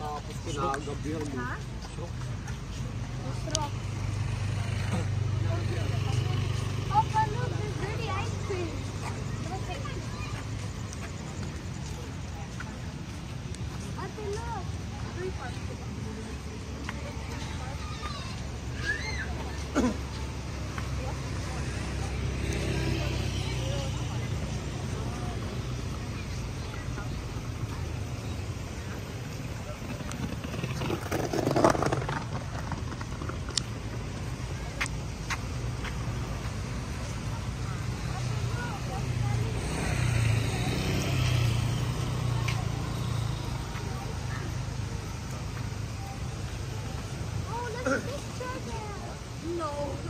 Tapos but look, ice cream. Look. Three parts. No.